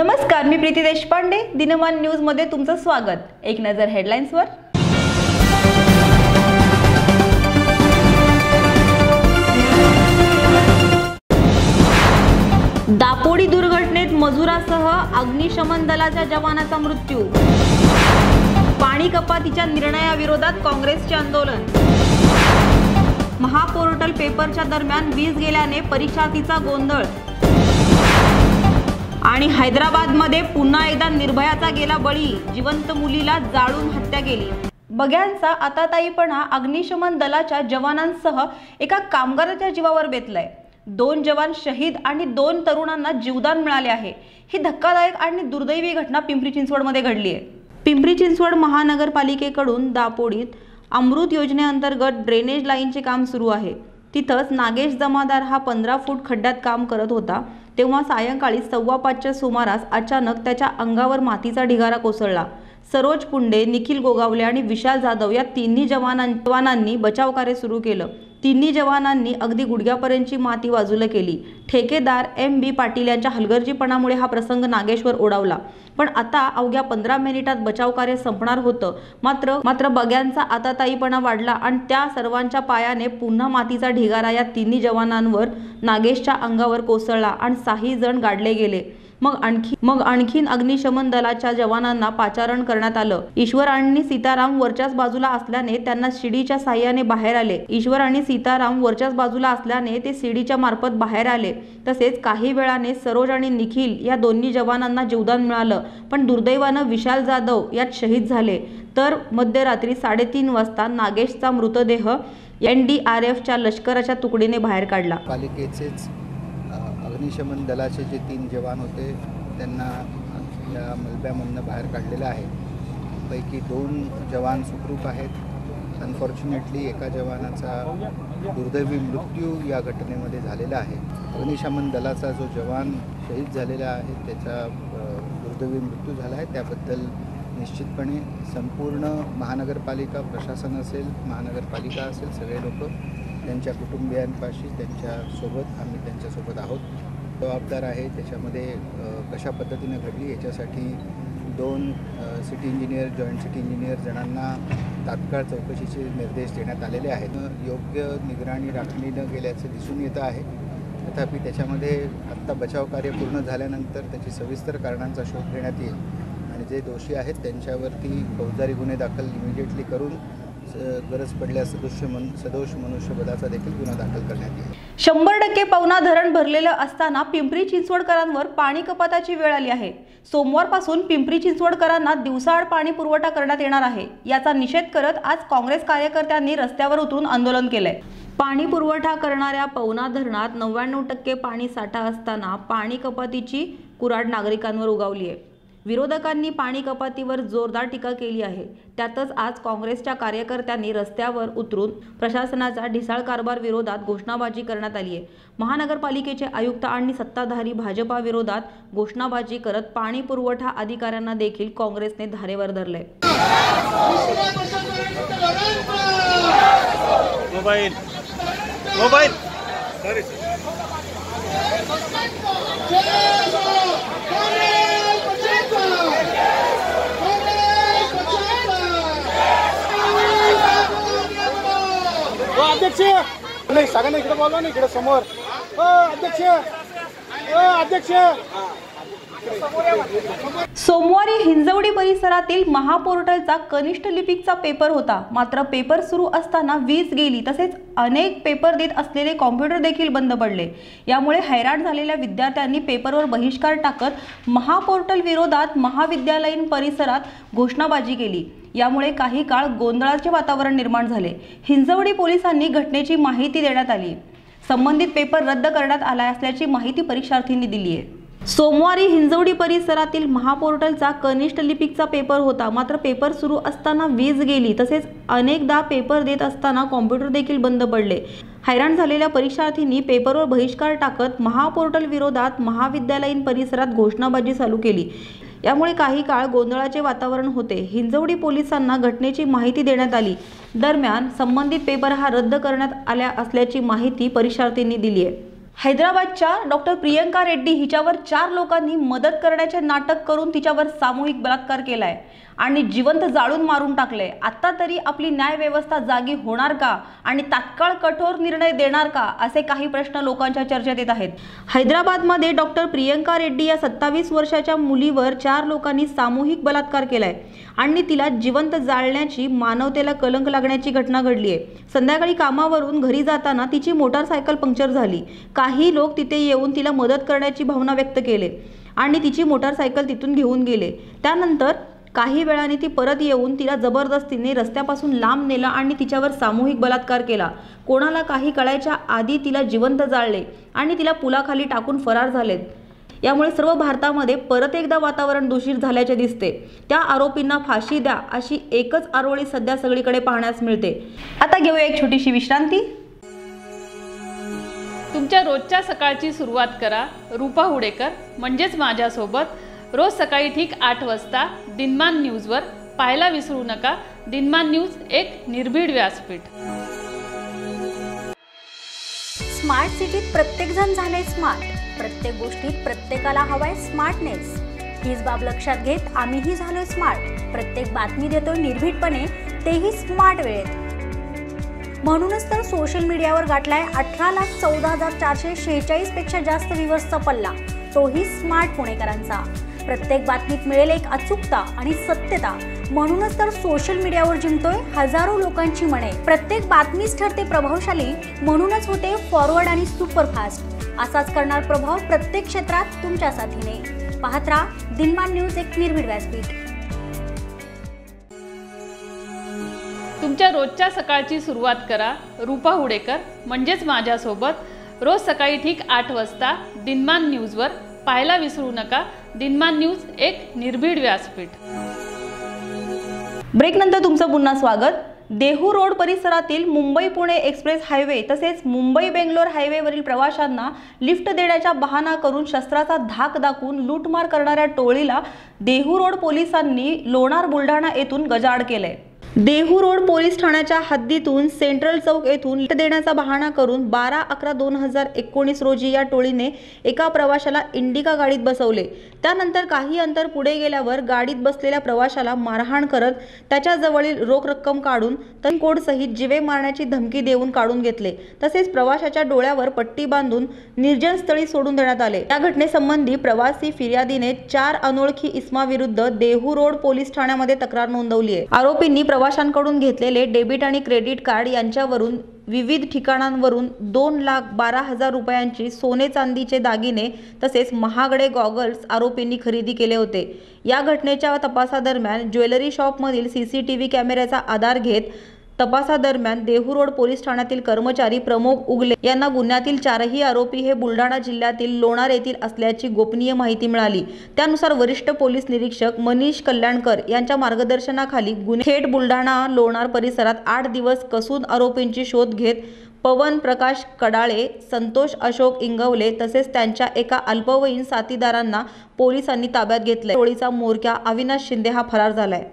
नमस्कार मी प्रीती देशपांडे. दिनमान न्यूजमध्ये तुमचं स्वागत. एक नजर हेडलाईन्सवर दापोडी दुर्घटनेत मजुरासह अग्निशमन दलाच्या जवानाचा मृत्यू. पाणी कपातीच्या निर्णयाविरोधात काँग्रेसचे आंदोलन. महापोर्टल पेपरच्या दरम्यान वीज गेल्याने परीक्षार्थीचा गोंधळ. आणि हैदराबादमध्ये पुन्हा एकदा निर्भयाचा गेला बळी. जिवंत मुलीला जाळून हत्या केली. बग्यांचा आताताईपणा अग्निशमन दलाच्या जवानांसह एका कामगाराच्या जीवावर बेतलाय. दोन जवान शहीद आणि दोन तरुणांना जीवदान मिळाले आहे. ही धक्कादायक आणि दुर्दैवी घटना पिंपरी चिंचवडमध्ये घडली आहे पिंपरी चिंचवड महानगरपालिकेकडून दापोडीत अमृत योजनेअंतर्गत ड्रेनेज लाईनचे काम सुरू आहे. तिथंच नागेश जमादार हा पंधरा फूट खड्ड्यात काम करत होता. तेव्हा सायंकाळी सव्वा पाचच्या सुमारास अचानक त्याच्या अंगावर मातीचा ढिगारा कोसळला. सरोज पुंडे निखिल गोगावले आणि विशाल जाधव या तिन्ही जवानां जवानांनी बचाव कार्य सुरू केलं. तिन्ही जवानांनी अगदी गुडघ्यापर्यंतची माती बाजूला केली. ठेकेदार एम बी पाटील यांच्या हलगर्जीपणामुळे हा प्रसंग नागेश्वर ओढावला. पण आता अवघ्या पंधरा मिनिटात बचाव कार्य संपणार होतं. मात्र मात्र बग्यांचा आताताईपणा वाढला आणि त्या सर्वांच्या पायाने पुन्हा मातीचा ढिगारा या तिन्ही जवानांवर नागेशच्या अंगावर कोसळला आणि साही जण गाडले गेले. मग आणखी मग आणखीन अग्निशमन दलाच्या जवानांना पाचारण करण्यात आलं. ईश्वर आणि सीताराम वरच्याच बाजूला असल्याने त्यांना शिडीच्या साह्याने बाहेर आले. ईश्वर आणि सीताराम वरच्याच बाजूला असल्याने ते शिडीच्या मार्फत बाहेर आले. तसेच काही वेळाने सरोज आणि निखिल या दोन्ही जवानांना जीवदान मिळालं. पण दुर्दैवानं विशाल जाधव यात शहीद झाले. तर मध्यरात्री साडेतीन वाजता नागेशचा मृतदेह एन डी आर एफच्या लष्कराच्या तुकडीने बाहेर काढला. पालिकेचेच अग्निशमन दलाचे जे तीन जवान होते त्यांना या मलब्यामधनं बाहेर काढलेलं आहे. पैकी दोन जवान सुखरूप आहेत. अनफॉर्च्युनेटली एका जवानाचा दुर्दैवी मृत्यू या घटनेमध्ये झालेला आहे. अग्निशमन दलाचा जो जवान शहीद झालेला आहे त्याचा दुर्दैवी मृत्यू झाला आहे. त्याबद्दल निश्चितपणे संपूर्ण महानगरपालिका प्रशासन असेल महानगरपालिका असेल सगळे लोक त्यांच्या कुटुंबियांपाशी त्यांच्यासोबत आम्ही त्यांच्यासोबत आहोत. जबाबदार आहे त्याच्यामध्ये कशा पद्धतीनं घडली याच्यासाठी दोन city engineer joint city engineer जणांना तात्काळ चौकशीचे निर्देश देण्यात आलेले आहेत. योग्य निगराणी राखली न गेल्याचं दिसून येतं आहे. तथापि त्याच्यामध्ये आत्ता बचाव कार्य पूर्ण झाल्यानंतर त्याची सविस्तर कारणांचा शोध घेण्यात येईल. आणि जे दोषी आहेत त्यांच्यावरती फौजदारी गुन्हे दाखल इमिजिएटली करून गरज पडल्यास सदोष मन सदोष मनुष्यबळाचा देखील गुन्हा दाखल करण्यात येईल. शंभर टक्के पवना धरण भरलेलं असताना पिंपरी चिंचवडकरांवर पाणी कपाताची वेळ आली आहे. सोमवारपासून पिंपरी चिंचवडकरांना दिवसाआड पाणी पुरवठा करण्यात येणार आहे. याचा निषेध करत आज काँग्रेस कार्यकर्त्यांनी रस्त्यावर उतरून आंदोलन केलंय. पाणी पुरवठा करणाऱ्या पवना धरणात नव्याण्णव टक्के पाणी साठा असताना पाणी कपातीची कुराड नागरिकांवर उगावली आहे विरोधकांनी पाणी कपातीवर जोरदार टीका केली आहे. त्यातच आज काँग्रेसच्या कार्यकर्त्यांनी रस्त्यावर उतरून प्रशासनाचा ढिसाळ कारभार विरोधात घोषणाबाजी करण्यात आली आहे. महानगरपालिकेचे आयुक्त आणि सत्ताधारी भाजपा विरोधात घोषणाबाजी करत पाणी पुरवठा अधिकाऱ्यांना देखील काँग्रेसने धारेवर धरलंय मोबाईल. मोबाईल. अध्यक्ष! नाही सगळ्यांना इकडे बोलवा ना इकडे समोर. अध्यक्ष! अध्यक्ष! सोमवारी हिंजवडी परिसरातील महापोर्टलचा कनिष्ठ लिपिकचा पेपर होता. मात्र पेपर सुरू असताना वीज गेली तसेच अनेक पेपर देत असलेले कॉम्प्युटर देखील बंद पडले. यामुळे हैराण झालेल्या विद्यार्थ्यांनी पेपरवर बहिष्कार टाकत महापोर्टल विरोधात महाविद्यालयीन परिसरात घोषणाबाजी केली. यामुळे काही काळ गोंधळाचे वातावरण निर्माण झाले. हिंजवडी पोलिसांनी घटनेची माहिती देण्यात आली. संबंधित पेपर रद्द करण्यात आला असल्याची माहिती परीक्षार्थींनी दिली आहे सोमवारी हिंजवडी परिसरातील महापोर्टलचा कनिष्ठ लिपिकचा पेपर होता. मात्र पेपर सुरू असताना वीज गेली. तसेच अनेकदा पेपर देत असताना कॉम्प्युटर देखील बंद पडले. हैराण झालेल्या परीक्षार्थींनी पेपरवर बहिष्कार टाकत महापोर्टल विरोधात महाविद्यालयीन परिसरात घोषणाबाजी चालू केली. यामुळे काही काळ गोंधळाचे वातावरण होते. हिंजवडी पोलिसांना घटनेची माहिती देण्यात आली. दरम्यान संबंधित पेपर हा रद्द करण्यात आल्या असल्याची माहिती परीक्षार्थींनी दिली आहे हैदराबादच्या डॉक्टर प्रियंका रेड्डी हिच्यावर चार लोकांनी मदत करण्याचे नाटक करून तिच्यावर सामूहिक बलात्कार केलाय. आणि जिवंत जाळून मारून टाकले. आत्ता तरी आपली न्यायव्यवस्था जागी होणार का? आणि तात्काळ कठोर निर्णय देणार का? असे काही प्रश्न लोकांच्या चर्चेत येत आहेत. हैदराबादमध्ये डॉक्टर प्रियंका रेड्डी या सत्तावीस वर्षाच्या मुलीवर चार लोकांनी सामूहिक बलात्कार केलाय. आणि तिला जिवंत जाळण्याची मानवतेला कलंक लागण्याची घटना घडली आहे संध्याकाळी कामावरून घरी जाताना तिची मोटारसायकल पंक्चर झाली. काही लोक तिथे येऊन तिला मदत करण्याची भावना व्यक्त केले आणि तिची मोटारसायकल तिथून घेऊन गेले. त्यानंतर काही वेळाने ती परत येऊन तिला जबरदस्तीने रस्त्यापासून लांब नेला आणि तिच्यावर सामूहिक बलात्कार केला. कोणाला काही कळायच्या आधी तिला जिवंत जाळले आणि तिला पुलाखाली टाकून फरार झालेत. यामुळे सर्व भारतामध्ये परत एकदा वातावरण दूषित झाल्याचे दिसते. त्या आरोपींना फाशी द्या अशी एकच आरोळी सध्या सगळीकडे पाहण्यास मिळते. आता घेऊया एक छोटीशी विश्रांती. तुमच्या रोजच्या सकाळची सुरुवात करा. रूपा हुडेकर म्हणजेच माझ्यासोबत रोज सकाळी ठीक आठ वाजता दिनमान न्यूजवर पाहायला विसरू नका. दिनमान न्यूज एक निर्भीड व्यासपीठ. स्मार्ट सिटीत प्रत्येकजण झाले स्मार्ट. प्रत्येक गोष्टीत प्रत्येकाला हवाय स्मार्टनेस. हीच बाब लक्षात घेत आम्हीही झालोय स्मार्ट. प्रत्येक बातमी देतोय निर्भीडपणे तेही स्मार्ट वेळेत. म्हणूनच तर सोशल मीडियावर गाठलाय अठरा लाख चौदा हजार चारशे शेहेचाळीसपेक्षा जास्त व्ह्यूवर्सचा पल्ला तोही स्मार्ट पुणेकरांचा. प्रत्येक बातमीत मिळेल एक अचूकता आणि सत्यता. म्हणूनच तर सोशल मीडियावर जिंकतोय हजारो लोकांची मने. प्रत्येक बातमीच ठरते प्रभावशाली म्हणूनच होते फॉरवर्ड आणि सुपरफास्ट असाच करणार प्रभाव प्रत्येक क्षेत्रात तुमच्या साथीने. पाहत राहा दिनमान न्यूज एक निर्भीड व्यासपीठ. तुमच्या रोजच्या सकाळची सुरुवात करा. रूपा हुडेकर म्हणजेच माझ्यासोबत. रोज सकाळी ठीक आठ वाजता दिनमान न्यूजवर पाहायला विसरू नका. दिनमान न्यूज एक निर्भीड व्यासपीठ. ब्रेक नंतर तुमचं पुन्हा स्वागत. देहू रोड परिसरातील मुंबई पुणे एक्सप्रेस हायवे तसेच मुंबई बेंगलोर हायवेवरील प्रवाशांना लिफ्ट देण्याच्या बहाना करून शस्त्राचा धाक दाखवून लूटमार करणाऱ्या टोळीला देहू रोड पोलिसांनी लोणार बुलढाणा येथून गजाड केलंय. देहू रोड पोलीस ठाण्याच्या हद्दीतून सेंट्रल चौक येथून लिफ्ट देण्याचा बहाणा करून बारा अकरा दोन हजार एकोणीस रोजी या टोळीने एका प्रवाशाला इंडिका गाडीत बसवले. त्यानंतर काही अंतर पुढे गेल्यावर गाडीत बसलेल्या प्रवाशाला मारहाण करत त्याच्याजवळील रोख रक्कम काढून तन कोडसहित जिवे मारण्याची धमकी देऊन काढून घेतले. तसेच प्रवाशाच्या डोळ्यावर पट्टी बांधून निर्जन स्थळी सोडून देण्यात आले. या घटनेसंबंधी प्रवासी फिर्यादीने चार अनोळखी इस्माविरुद्ध देहू रोड पोलीस ठाण्यामध्ये तक्रार नोंदवली आहे आरोपींनी प्रवाशांकडून घेतलेले डेबिट आणि क्रेडिट कार्ड यांच्यावरून विविध ठिकाणांवरून दोन लाख बारा हजार रुपयांची सोने चांदीचे दागिने तसेच महागडे गॉगल्स आरोपींनी खरेदी केले होते. या घटनेच्या तपासादरम्यान ज्वेलरी शॉपमधील सी सी टी व्ही कॅमेऱ्याचा आधार घेत तपासादरम्यान देहू रोड पोलीस ठाण्यातील कर्मचारी प्रमोद उगले यांना गुन्ह्यातील चारही आरोपी हे बुलढाणा जिल्ह्यातील लोणार येथील असल्याची गोपनीय माहिती मिळाली. त्यानुसार वरिष्ठ पोलीस निरीक्षक मनीष कल्याणकर यांच्या मार्गदर्शनाखाली गुन्हे थेट बुलढाणा लोणार परिसरात आठ दिवस कसून आरोपींची शोध घेत पवन प्रकाश कडाळे संतोष अशोक इंगवले तसेच त्यांच्या एका अल्पवयीन साथीदारांना पोलिसांनी ताब्यात घेतले टोळीचा मोरक्या अविनाश शिंदे हा फरार झालाय.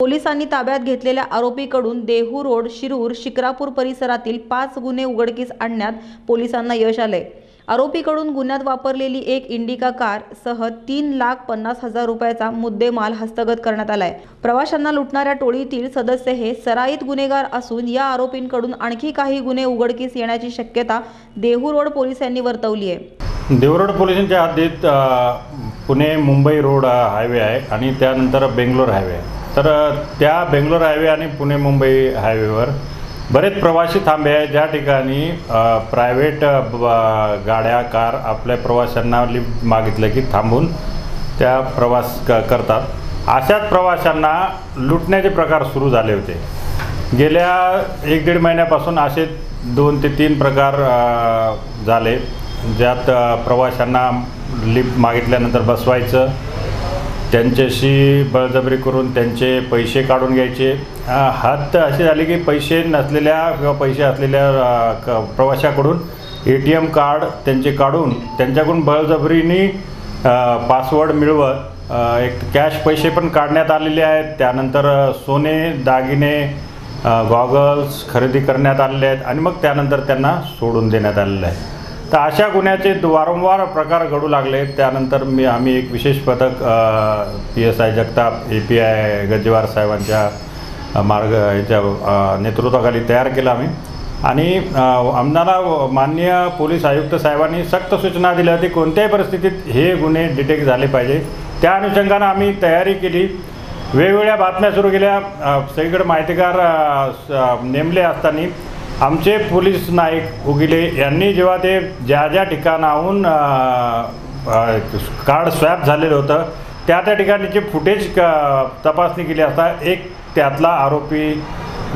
पोलिसांनी ताब्यात घेतलेल्या आरोपीकडून देहू रोड शिरूर शिक्रापूर परिसरातील पाच गुन्हे उघडकीस आणण्यात पोलिसांना यश आले आरोपीकडून गुन्ह्यात वापरलेली एक इंडिका कार सह तीन लाख पन्नास हजार रुपयाचा मुद्देमाल हस्तगत करण्यात आलाय. प्रवाशांना लुटणाऱ्या टोळीतील सदस्य हे सराईत गुन्हेगार असून या आरोपींकडून आणखी काही गुन्हे उघडकीस येण्याची शक्यता देहू रोड पोलिसांनी वर्तवली आहे. देवरोड पोलिसांच्या हद्दीत पुणे मुंबई रोड हायवे आहे आणि त्यानंतर बेंगलोर हायवे आहे. तर त्या बेंगलोर हायवे आणि पुणे मुंबई हायवेवर बरेच प्रवासी थांबे आहे ज्या ठिकाणी प्रायव्हेट गाड्या कार आपल्या प्रवाशांना लिफ्ट मागितलं की थांबून त्या प्रवास क करतात. अशाच प्रवाशांना लुटण्याचे प्रकार सुरू झाले होते. गेल्या एक दीड महिन्यापासून असे दोन ते तीन प्रकार झाले. ज्यात प्रवाशांना लिफ्ट मागितल्यानंतर बसवायचं त्यांच्याशी बळजबरी करून त्यांचे पैसे काढून घ्यायचे. अ, हद्द अशी झाली की पैसे नसलेल्या किंवा पैसे असलेल्या क प्रवाशाकडून ए टी एम कार्ड त्यांचे काढून त्यांच्याकडून बळजबरीने पासवर्ड मिळवत एक कॅश पैसे पण काढण्यात आलेले आहेत. त्यानंतर सोने दागिने गॉगल्स खरेदी करण्यात आलेले आहेत आणि मग त्यानंतर त्यांना सोडून देण्यात आलेलं आहे तर अशा गुन्ह्याचे वारंवार प्रकार घडू लागले. त्यानंतर मी आम्ही एक विशेष पथक P S I Jagtap A P I Gajewar साहेबांच्या मार्ग याच्या नेतृत्वाखाली तयार केलं आम्ही. आणि अ, आम्हाला माननीय पोलीस आयुक्त साहेबांनी सक्त सूचना दिल्या होती कोणत्याही परिस्थितीत हे गुन्हे डिटेक्ट झाले पाहिजे. त्या अनुषंगानं आम्ही तयारी केली. वेगवेगळ्या बातम्या सुरू केल्या. सगळीकडे माहितीगार स- नेमले असताना आमचे पोलीस नाईक उगिले यांनी जेव्हा ते ज्या ज्या ठिकाणाहून कार्ड स्वॅप झालेलं होतं त्या त्या ठिकाणीचे फुटेज क तपासणी केली असता एक त्यातला आरोपी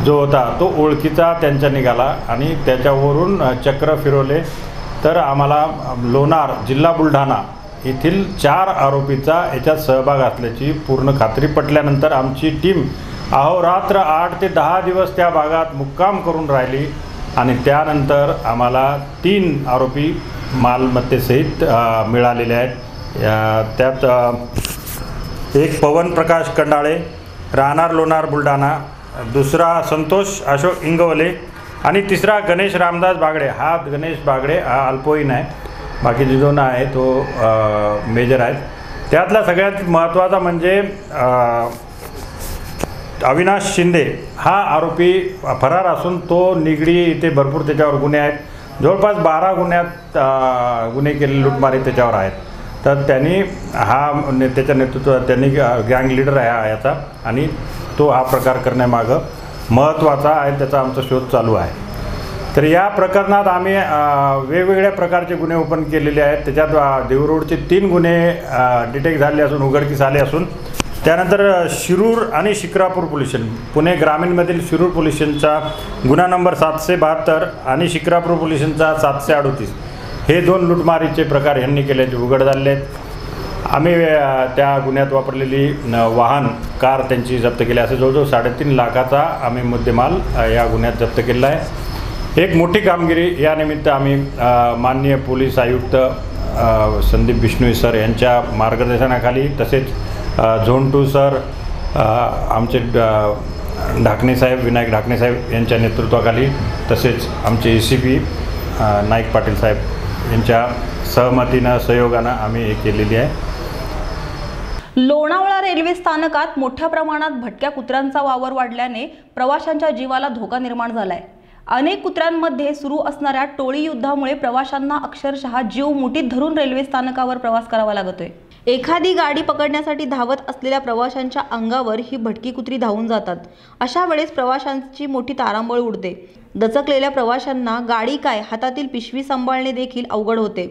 जो होता तो ओळखीचा त्यांच्या निघाला आणि त्याच्यावरून चक्र फिरवले. तर आम्हाला लोणार जिल्हा बुलढाणा येथील चार आरोपीचा याच्यात सहभाग असल्याची पूर्ण खात्री पटल्यानंतर आमची टीम अहोरात्र आठ ते दहा दिवस त्या भागात मुक्काम करून राहिली आणि त्यानंतर आम्हाला तीन आरोपी मालमत्तेसहित मिळालेले आहेत. त्यात एक पवन प्रकाश कंडाळे राहणार लोणार बुलढाणा दुसरा संतोष अशोक इंगवले आणि तिसरा गणेश रामदास बागडे. हा गणेश बागडे हा अल्पोईन आहे. बाकीचे जो ना आहे तो मेजर आहेत. त्यातला सगळ्यात महत्त्वाचा म्हणजे अविनाश शिंदे हा आरोपी फरार असून तो निगडी इथे भरपूर त्याच्यावर गुन्हे आहेत. जवळपास बारा गुन्ह्यात गुन्हे केले लुटमारी त्याच्यावर आहेत. तर त्यांनी हा ने- त्याच्या नेतृत्व त्यांनी गँग लीडर आहे हा याचा आणि तो हा प्रकार करण्यामागं महत्त्वाचा आहे त्याचा आमचा शोध चालू आहे. तर या प्रकरणात आम्ही वेगवेगळ्या प्रकारचे गुन्हे ओपन केलेले आहेत. त्याच्यात अ, देवरोडचे तीन गुन्हे डिटेक्ट झाले असून उघडकीस आले असून त्यानंतर शिरूर आणि शिक्रापूर पोलीस स्टेशन. पुणे ग्रामीणमधील शिरूर पोलीस स्टेशनचा गुन्हा नंबर सातशे बहात्तर आणि शिक्रापूर पोलीस स्टेशनचा सातशे अडोतीस. हे दोन लुटमारीचे प्रकार ह्यांनी केल्याचे उघड झाले आहेत आम्ही त्या गुन्ह्यात वापरलेली न, वाहन कार त्यांची जप्त केली. असं जवळजवळ साडेतीन लाखाचा आम्ही मुद्देमाल या गुन्ह्यात जप्त केलेला आहे. एक मोठी कामगिरी यानिमित्त आम्ही माननीय पोलीस आयुक्त संदीप बिष्णोई सर यांच्या मार्गदर्शनाखाली तसेच झोन टू सर आमचे ड- ढाकणे साहेब विनायक ढाकणे साहेब यांच्या नेतृत्वाखाली तसेच आमचे A C P Naik Patil साहेब यांच्या सहमतीनं सहयोगानं आम्ही हे केलेली आहे. लोणावळा रेल्वे स्थानकात मोठ्या प्रमाणात भटक्या कुत्र्यांचा वावर वाढल्याने प्रवाशांच्या जीवाला धोका निर्माण झालाय. अनेक कुत्र्यांमध्ये सुरू असणाऱ्या टोळी युद्धामुळे प्रवाशांना अक्षरशः जीव मुठीत धरून रेल्वे स्थानकावर प्रवास करावा लागतोय. एखादी गाडी पकडण्यासाठी धावत असलेल्या प्रवाशांच्या अंगावर ही भटकी कुत्री धावून जातात. अशा वेळेस प्रवाशांची मोठी तारांबळ उडते. दचकलेल्या प्रवाशांना गाडी काय हातातील पिशवी सांभाळणे देखील अवघड होते.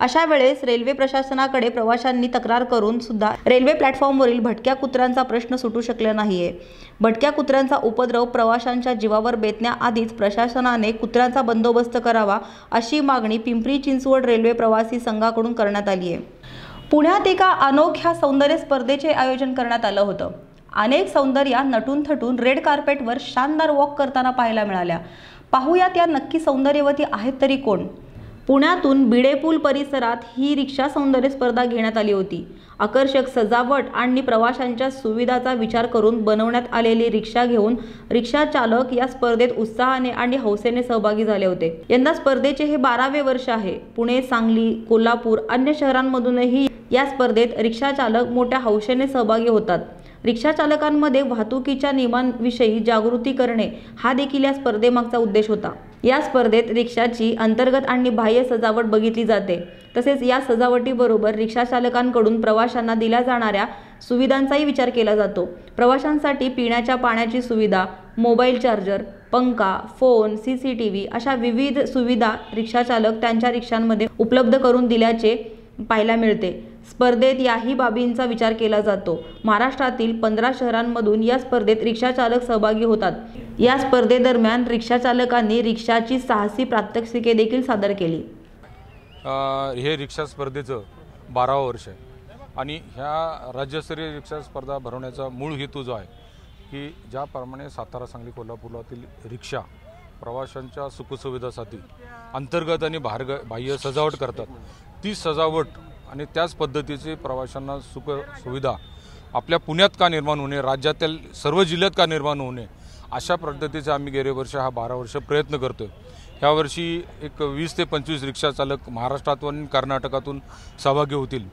अशा वेळेस रेल्वे प्रशासनाकडे प्रवाशांनी तक्रार करून सुद्धा रेल्वे प्लॅटफॉर्मवरील भटक्या कुत्र्यांचा प्रश्न सुटू शकला नाहीये. भटक्या कुत्र्यांचा उपद्रव प्रवाशांच्या जीवावर बेतण्याआधीच प्रशासनाने कुत्र्यांचा बंदोबस्त करावा अशी मागणी पिंपरी चिंचवड रेल्वे प्रवासी संघाकडून करण्यात आली आहे पुण्यात एका अनोख्या सौंदर्य स्पर्धेचे आयोजन करण्यात आलं होतं. अनेक सौंदर्या नटून थटून रेड कार्पेटवर शानदार वॉक करताना पाहायला मिळाल्या. पाहूयात या नक्की सौंदर्यवती आहेत तरी कोण? पुण्यातून बिडेपूल परिसरात ही रिक्षा सौंदर्य स्पर्धा घेण्यात आली होती. आकर्षक सजावट आणि प्रवाशांच्या सुविधाचा विचार करून बनवण्यात आलेली रिक्षा घेऊन रिक्षा चालक या स्पर्धेत उत्साहाने आणि हौसेने सहभागी झाले होते. यंदा स्पर्धेचे हे बारावे वर्ष आहे. पुणे सांगली कोल्हापूर अन्य शहरांमधूनही या स्पर्धेत रिक्षा चालक मोठ्या हौसेने सहभागी होतात. रिक्षा चालकांमध्ये वाहतुकीच्या नियमांविषयी जागृती करणे हा देखील या स्पर्धेमागचा उद्देश होता. या स्पर्धेत रिक्षाची अंतर्गत आणि बाह्य सजावट बघितली जाते. तसेच या सजावटीबरोबर रिक्षा चालकांकडून प्रवाशांना दिल्या जाणाऱ्या सुविधांचाही विचार केला जातो. प्रवाशांसाठी पिण्याच्या पाण्याची सुविधा मोबाईल चार्जर पंखा phone C C T V अशा विविध सुविधा रिक्षाचालक त्यांच्या रिक्षांमध्ये उपलब्ध करून दिल्याचे पाहायला मिळते. स्पर्धेत याही बाबींचा विचार केला जातो. महाराष्ट्रातील पंधरा शहरांमधून या स्पर्धेत रिक्षाचालक सहभागी होतात. या स्पर्धेदरम्यान रिक्षाचालकांनी रिक्षाची साहसी प्रात्यक्षिके देखील सादर केली. हे रिक्षा स्पर्धेचं बारावं वर्ष आहे. आणि ह्या राज्यस्तरीय रिक्षा स्पर्धा भरवण्याचा मूळ हेतू जो आहे की ज्याप्रमाणे सातारा सांगली कोल्हापुरातील रिक्षा प्रवाशांच्या सुखसुविधासाठी अंतर्गत आणि बाहेर बाह्य सजावट करतात. ती सजावट आणि त्याच पद्धतीची प्रवाशांना सुख सुविधा आपल्या पुण्यात का निर्माण होणे राज्यातील सर्व जिल्ह्यात का निर्माण होणे अशा पद्धतीचा आम्ही गेले वर्ष हा बारा वर्ष प्रयत्न करतोय. ह्यावर्षी एक वीस ते पंचवीस रिक्षा चालक महाराष्ट्रातून कर्नाटकातून सहभागी होतील.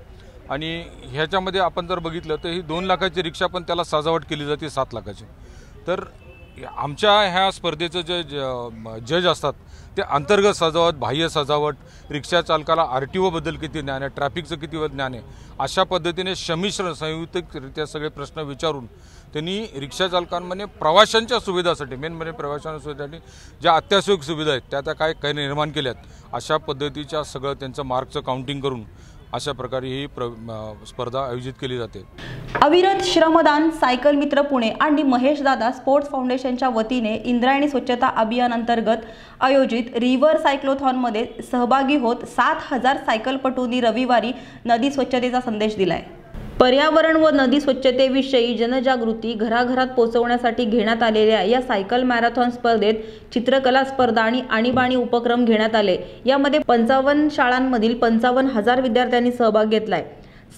आणि ह्याच्यामध्ये आपण जर बघितलं तर ही दोन लाखाची रिक्षा पण त्याला सजावट केली जाते सात लाखाची. तर आमच्या ह्या स्पर्धेचं जे ज- जज असतात ते अंतर्गत सजावट बाह्य सजावट रिक्षा चालकाला आर टी ओबद्दल किती ज्ञान आहे ट्रॅफिकचं किती ज्ञान आहे अशा पद्धतीने संमिश्र संयुक्तरित्या सगळे प्रश्न विचारून त्यांनी रिक्षा चालकांमध्ये प्रवाशांच्या सुविधासाठी मेन म्हणजे प्रवाशांच्या सुविधासाठी ज्या अत्यावश्यक सुविधा आहेत त्या त्या काय काही निर्माण केल्या आहेत अशा पद्धतीच्या सगळं त्यांचं मार्कचं काउंटिंग करून अशा प्रकारे ही प्र स्पर्धा आयोजित केली जाते. अविरत श्रमदान सायकल मित्र पुणे आणि महेश दादा स्पोर्ट्स फाउंडेशनच्या वतीने इंद्रायणी स्वच्छता अभियान अंतर्गत आयोजित रिव्हर सायक्लोथॉनमध्ये सहभागी होत सात हजार सायकलपटूंनी रविवारी नदी स्वच्छतेचा संदेश दिलाय. पर्यावरण व नदी स्वच्छतेविषयी जनजागृती घराघरात पोहोचवण्यासाठी घेण्यात आलेल्या या सायकल मॅरेथॉन स्पर्धेत चित्रकला स्पर्धा आणि आणीबाणी उपक्रम घेण्यात आले. यामध्ये पंचावन्न शाळांमधील पंचावन्न हजार विद्यार्थ्यांनी सहभाग घेतलाय.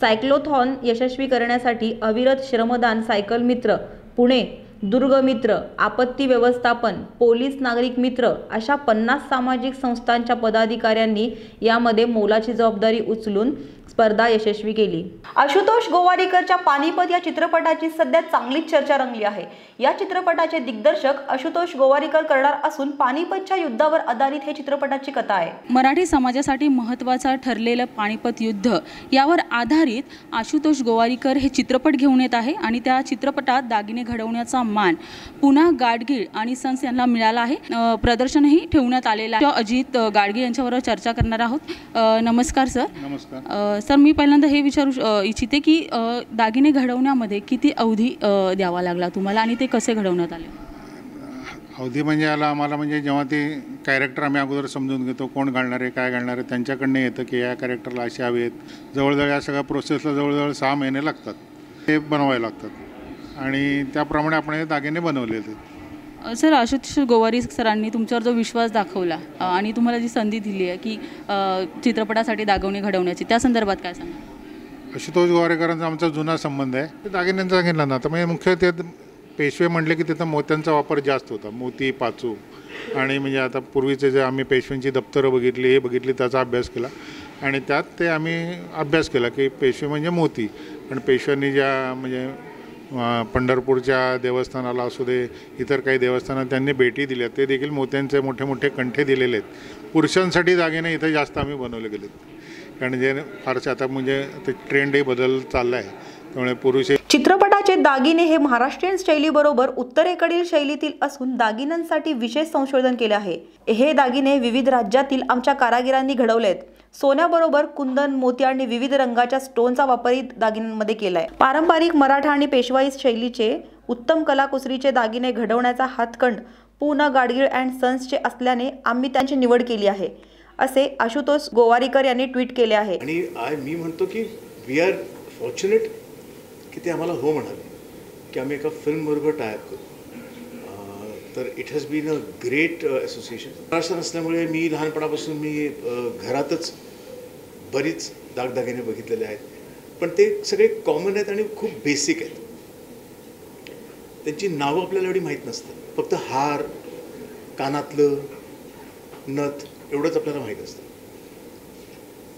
सायक्लोथॉन यशस्वी करण्यासाठी अविरत श्रमदान सायकल मित्र पुणे दुर्गमित्र आपत्ती व्यवस्थापन पोलीस नागरिक मित्र अशा पन्नास सामाजिक संस्थांच्या पदाधिकाऱ्यांनी यामध्ये मोलाची जबाबदारी उचलून स्पर्धा यशस्वी केली. आशुतोष गोवारीकरच्या पानिपत या चित्रपटाची सध्या चांगलीच चर्चा रंगली आहे. या चित्रपटाचे दिग्दर्शक आशुतोष गोवारीकर करणार असून पानिपतच्या युद्धावर आधारित हे चित्रपटाची कथा आहे. मराठी समाजासाठी महत्त्वाचं ठरलेलं पानिपत युद्ध यावर आधारित आशुतोष गोवारीकर हे चित्रपट घेऊन येत आहे आणि त्या चित्रपटात दागिने घडवण्याचा मान पुन्हा गाडगीळ आणि सन्स यांना मिळाला आहे. प्रदर्शनही ठेवण्यात आलेलं आहे. अजित गाडगीळ यांच्याबरोबर चर्चा करणार आहोत. नमस्कार सर. नमस्कार. सर मी पहिल्यांदा हे विचारू इच्छिते की दागिने घडवण्यामध्ये किती अवधी द्यावा लागला तुम्हाला आणि ते कसे घडवण्यात आले? अवधी म्हणजे आला आम्हाला म्हणजे जेव्हा ते कॅरेक्टर आम्ही अगोदर समजून घेतो कोण घालणार आहे काय घालणार आहे त्यांच्याकडनं येतं की या कॅरेक्टरला असे हवे आहेत. जवळजवळ या सगळ्या प्रोसेसला जवळजवळ सहा महिने लागतात. ते बनवायला लागतात. आणि त्याप्रमाणे आपण हे दागिने बनवलेले आहेत. सर आशुतोष गोवारी सरांनी तुमच्यावर जो विश्वास दाखवला आणि तुम्हाला जी संधी दिली आहे की चित्रपटासाठी दागवणी घडवण्याची त्या संदर्भात काय सांगा आशुतोष गोवारेकरांचा आमचा जुना संबंध आहे. दागिन्यांचा सांगितला ना तर म्हणजे मुख्य ते पेशवे म्हटले की तिथं मोत्यांचा वापर जास्त होता मोती पाचू. आणि म्हणजे आता पूर्वीचे जे आम्ही पेशव्यांची दप्तरं बघितली हे बघितली त्याचा अभ्यास केला. आणि त्यात ते आम्ही अभ्यास केला की पेशवे म्हणजे मोती. पण पेशव्यांनी ज्या म्हणजे पंढरपूरच्या देवस्थानाला असू दे इतर काही देवस्थानात त्यांनी भेटी दिल्या. ते देखील मोत्यांचे मोठे मोठे कंठे दिलेले आहेत. पुरुषांसाठी दागिने इथे जास्त आम्ही बनवले गेलेत. कारण जे फारसे आता म्हणजे ते ट्रेंडही बदल चालला आहे. त्यामुळे पुरुष चित्रपटाचे दागिने हे महाराष्ट्रीयन शैलीबरोबर उत्तरेकडील शैलीतील असून दागिन्यांसाठी विशेष संशोधन केले आहे. हे दागिने विविध राज्यातील आमच्या कारागिरांनी घडवलेत. सोन्याबरोबर कुंदन मोती आणि विविध रंगाच्या स्टोनचा वापरही दागिन्यांमध्ये केलाय. पारंपरिक मराठा आणि पेशवाई शैलीचे उत्तम कलाकुसरीचे दागिने घडवण्याचा हातखंड पूना गाडगीळ अँड सन्सचे असल्याने आम्ही त्यांची निवड केली आहे असे आशुतोष गोवारीकर यांनी ट्विट केले आहे. आणि आय मी म्हणतो की वी आर फॉर्च्युनेट की ते आम्हाला हो म्हणाले की आम्ही एका फिल्मबरोबर टायअप करू. तर it has been a great association Maharashtra असल्यामुळे मी लहानपणापासून मी uh, घरातच बरीच दागदागिने बघितलेले आहेत. पण ते सगळे कॉमन आहेत आणि खूप बेसिक आहेत. त्यांची नावं आपल्याला एवढी माहीत नसतात. फक्त हार कानातलं नथ एवढंच आपल्याला माहीत असतं.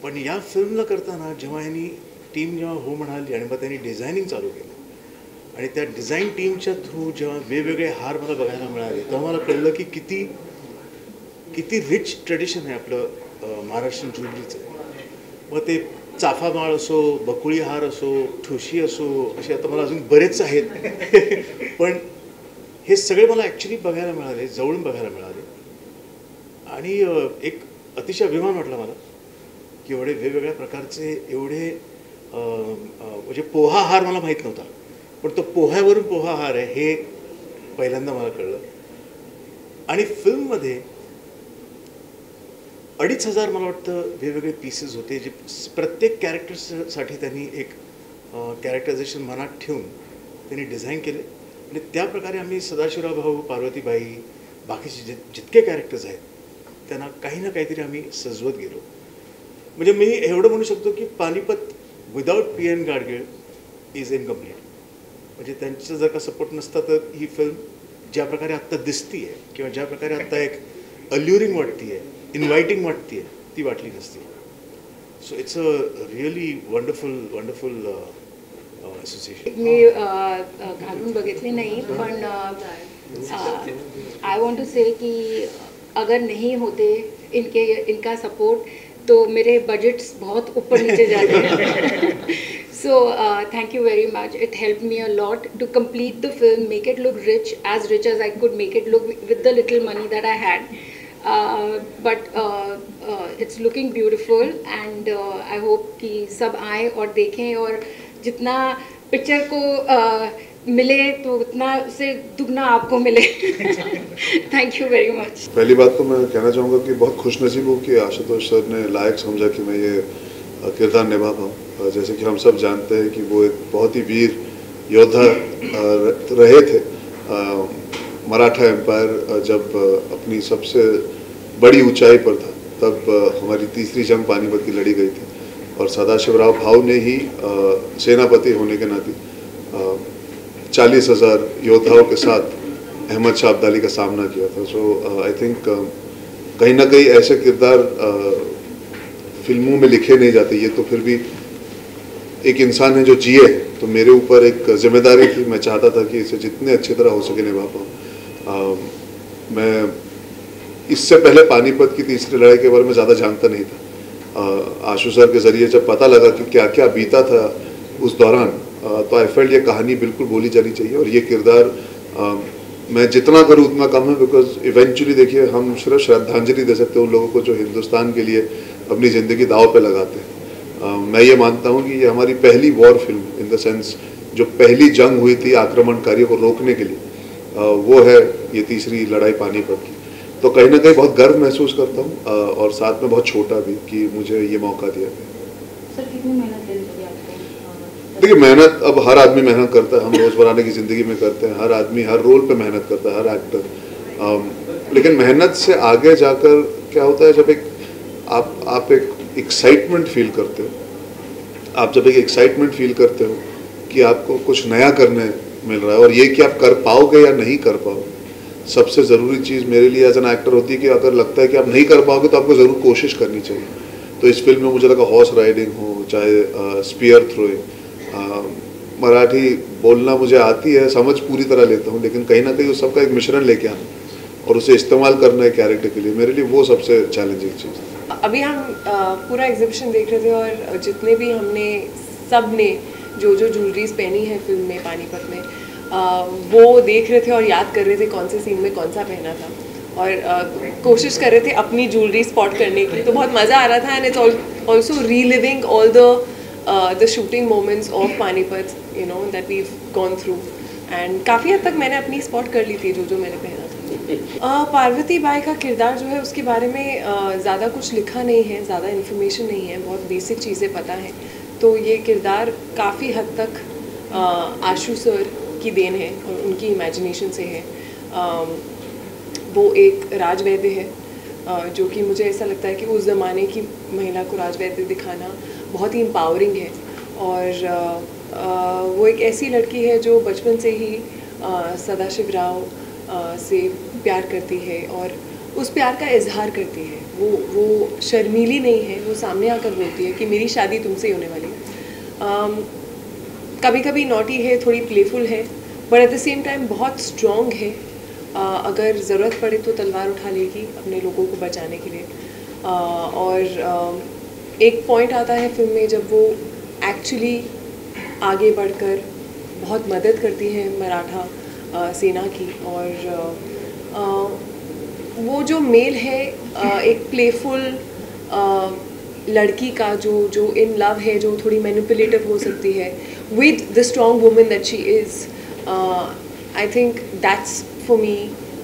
पण या फिल्मला करताना जेव्हा यांनी टीम जेव्हा हो म्हणाली आणि मग त्यांनी डिझायनिंग चालू केलं आणि त्या डिझाईन टीमच्या थ्रू जेव्हा वेगवेगळे हार मला बघायला मिळाले तेव्हा मला कळलं की किती किती रिच ट्रेडिशन आहे आपलं महाराष्ट्र महाराष्ट्रीयन ज्वेलरीचं मग ते चाफा माळ असो बकुळी हार असो ठुशी असो असे आता मला अजून बरेच आहेत. पण हे सगळे मला ॲक्च्युली बघायला मिळाले जवळून बघायला मिळाले. आणि एक अतिशय अभिमान वाटला मला की एवढे वेगवेगळ्या प्रकारचे एवढे म्हणजे पोहा हार मला माहीत नव्हता. पण तो पोह्यावरून पोहा हार आहे हे पहिल्यांदा मला कळलं. आणि फिल्ममध्ये अडीच हजार मला वाटतं वेगवेगळे पीसेस होते जे प्रत्येक कॅरेक्टर्ससाठी त्यांनी एक कॅरेक्टरायझेशन मनात ठेवून त्यांनी डिझाईन केले. आणि त्या प्रकारे आम्ही सदाशिवराव भाऊ पार्वतीबाई बाकीचे जे जितके कॅरेक्टर्स आहेत त्यांना काही ना काहीतरी आम्ही सजवत गेलो. म्हणजे मी एवढं म्हणू शकतो की Panipat without P N Gadgil is incomplete म्हणजे त्यांचं जर का सपोर्ट नसता तर ही फिल्म ज्या प्रकारे आत्ता दिसती आहे किंवा ज्या प्रकारे आत्ता एक अल्युरिंग वाटते इन्व्हायटिंग वाटते ती वाटली नसती. So it's a really wonderful wonderful association मी अ, अ, घालून बघितली नाही पण आय वॉन्ट टू से कि अगर नहीं होते इनके इनका सपोर्ट तो मेरे बजट्स बहुत ऊपर नीचे जाते हैं। So thank you very much it help me a lot to complete the film make it look rich as rich as I could make it look with the little money that I had uh, but uh, uh, it's looking beautiful and uh, I hope कि सब आए और देखें और जितना picture को uh, मिले तो उतना से दुगना आपको मिले थैंक यू वेरी मच पहली बात तो मैं कहना चाहूँगा कि बहुत खुश नसीब हूँ कि आशुतोष सर ने लायक समझा कि मैं ये अ, किरदार निभा पाऊँ। जैसे कि हम सब जानते हैं कि वो एक बहुत ही वीर योद्धा रहे थे मराठा एम्पायर जब अपनी सबसे बड़ी ऊंचाई पर था, तब हमारी तीसरी जंग पानीपत की लड़ी गई थी। और सदाशिवराव भाव ने ही सेनापति होने के नाते चालीस हज़ार योद्धाओं के साथ अहमद शाह अब्दाली का सामना किया था। सो आई थिंक कहीं ना कहीं ऐसे किरदार फ़िल्मों में लिखे नहीं जाते, ये तो फिर भी एक इंसान है जो जिए तो मेरे ऊपर एक ज़िम्मेदारी थी। मैं चाहता था कि इसे जितने अच्छी तरह हो सके निभा पाऊँ। मैं इससे पहले पानीपत की तीसरी लड़ाई के बारे में ज़्यादा जानता नहीं था। आशु सर के ज़रिए जब पता लगा कि क्या क्या बीता था उस दौरान तो आई फेल्ट ये कहानी बिल्कुल बोली जानी चाहिए। और ये किरदार मैं जितना करूँ उतना कम है बिकॉज़ इवेंचुअली देखिए, हम सिर्फ़ श्रद्धांजलि दे सकते हैं उन लोगों को जो हिंदुस्तान के लिए अपनी ज़िंदगी दाव पे लगाते हैं। मैं ये मानता हूँ कि ये हमारी पहली war film in the sense जो पहली जंग हुई थी आक्रमणकारियों को रोकने के लिए वो है ये तीसरी लड़ाई पानीपत की। तो कहीं ना कहीं बहुत गर्व महसूस करता हूँ और साथ में बहुत छोटा भी कि मुझे ये मौका दिया गया। देखिए मेहनत अब हर आदमी मेहनत करता है हम रोज़मर्रा की ज़िंदगी में करते हैं हर आदमी हर रोल पे मेहनत करता है हर एक्टर लेकिन मेहनत से आगे जाकर क्या होता है जब एक आप आप एक एक्साइटमेंट फील करते हो। आप जब एक एक्साइटमेंट फील करते हो कि आपको कुछ नया करने मिल रहा है और ये कि आप कर पाओगे या नहीं कर पाओगे, सबसे ज़रूरी चीज़ मेरे लिए एज एन एक्टर होती है कि अगर लगता है कि आप नहीं कर पाओगे तो आपको ज़रूर कोशिश करनी चाहिए। तो इस फ़िल्म में मुझे लगा हॉर्स राइडिंग हो, चाहे स्पीयर थ्रोइंग मराठी बोलना मुझे आती है, समझ पूरी तरह लेता हूँ, लेकिन कहीं ना कहीं उस सबका एक मिश्रण लेके आना और उसे इस्तेमाल करना है कैरेक्टर के लिए मेरे लिए वो सबसे चैलेंजिंग चीज़ है। अभी हम पूरा एग्जिबिशन देख रहे थे और जितने भी हमने सबने जो जो ज्वेलरीज पहनी है फ़िल्म में, पानीपत में वो देख रहे थे और याद कर रहे थे कौन से सीन में कौन सा पहना था। और कोशिश कर रहे थे अपनी ज्वेलरी स्पॉट करने की। तो बहुत मज़ा आ रहा था and it's also reliving all the the shooting moments of Panipat you know that we gone through and काफ़ी हद तक मैंने अपनी स्पॉट कर ली थी, जो जो मैंने पहना था। पार्वती बाई का किरदार जो है उसके बारे में ज़्यादा कुछ लिखा नहीं है ज़्यादा इन्फॉर्मेशन नहीं है बहुत बेसिक चीज़ें पता हैं। तो ये किरदार काफ़ी हद तक आशु सर की देन है और उनकी इमेजिनेशन से है। अम, वो एक राजवैद्य है अ, जो कि मुझे ऐसा लगता है कि उस ज़माने की महिला को राजवैद्य दिखाना बहुत ही एम्पावरिंग है। और वो एक ऐसी लड़की है जो बचपन से ही सदाशिव राव से प्यार करती है और उस प्यार का इजहार करती है। वो वो शर्मीली नहीं है वो सामने आकर बोलती है कि मेरी शादी तुमसे ही होने वाली है। कभी कभी नोटी है थोड़ी प्लेफुल है but at the same time बहुत स्ट्रॉन्ग है। अ, अगर ज़रूरत पड़े तो तलवार उठा लेगी अपने लोगों को बचाने के लिए। अ, और अ, एक पॉइंट आता है फ़िल्म में जब वो एक्चुअली आगे बढ़कर बहुत मदद करती है मराठा सेना की और वो जो मेल है एक प्लेफुल लड़की का जो जो इन लव है जो थोड़ी मैनिपुलेटिव हो सकती है with the strong women that she is I think that's for me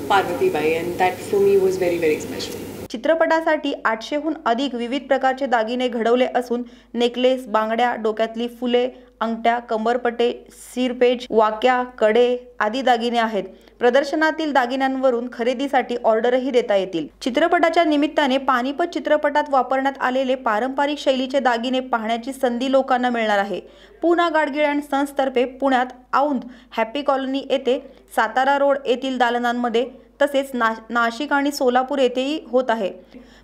Parvati Bai and that for me was very very special चित्रपटासाठी आठशेहून अधिक विविध प्रकारचे दागिने घडवले असून नेकलेस बांगड्या डोक्यातली फुले अंगठ्या कंबरपटे सिरपेज वाक्या कडे आदी दागिने आहेत. प्रदर्शनातील दागिन्यांवरून खरेदीसाठी ऑर्डरही देता येतील. चित्रपटाच्या निमित्ताने पानिपत चित्रपटात वापरण्यात आलेले पारंपरिक शैलीचे दागिने पाहण्याची संधी लोकांना मिळणार आहे. पुना गाडगिळ अँड सन्सतर्फे पुण्यात औंध हॅपी कॉलनी येथे सातारा रोड येथील दालनांमध्ये तसेच ना नाशिक आणि सोलापूर येथेही होत आहे.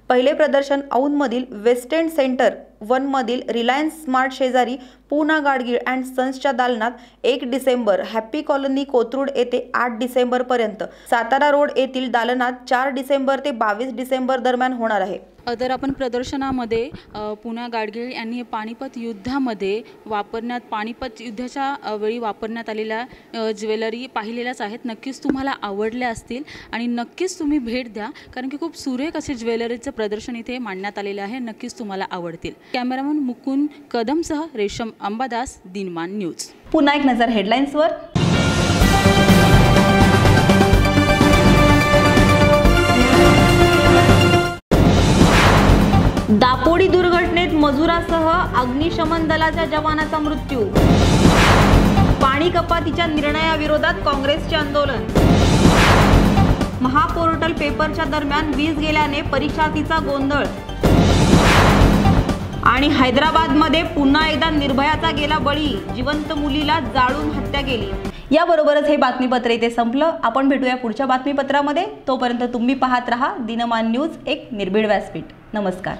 पहिले प्रदर्शन औंधमधील वेस्टर्न सेंटर वनमधील रिलायन्स स्मार्ट शेजारी पूना गाडगीळ अँड सन्सच्या दालनात एक डिसेंबर हॅप्पी कॉलनी कोथरूड येथे आठ डिसेंबरपर्यंत सातारा रोड येथील दालनात चार डिसेंबर ते बावीस डिसेंबर दरम्यान होणार आहे. तर आपण प्रदर्शनामध्ये पुना गाडगीळ यांनी पानिपत युद्धामध्ये वापरण्यात पानिपत युद्धाच्या वेळी वापरण्यात आलेल्या ज्वेलरी पाहिलेल्याच आहेत. नक्कीच तुम्हाला आवडल्या असतील आणि नक्कीच तुम्ही भेट द्या कारण की खूप सुरेख असे ज्वेलरीचं प्रदर्शन इथे मांडण्यात आलेले आहे. नक्कीच तुम्हाला आवडतील. कॅमेरामन मुकुंद कदमसह रेशम अंबादास दिनमान न्यूज. पुन्हा एक नजर हेडलाईन्सवर दापोडी दुर्घटनेत मजुरासह अग्निशमन दलाच्या जवानाचा मृत्यू. पाणी कपातीच्या निर्णयाविरोधात काँग्रेसचे आंदोलन. महापोर्टल पेपरच्या दरम्यान वीज गेल्याने परीक्षार्थीचा गोंधळ. आणि हैदराबादमध्ये पुन्हा एकदा निर्भयाचा गेला बळी. जिवंत मुलीला जाळून हत्या केली. याबरोबरच हे बातमीपत्र इथे संपलं. आपण भेटूया पुढच्या बातमीपत्रामध्ये. तोपर्यंत तुम्ही पाहत रहा दिनमान न्यूज एक निर्भीड व्यासपीठ. नमस्कार.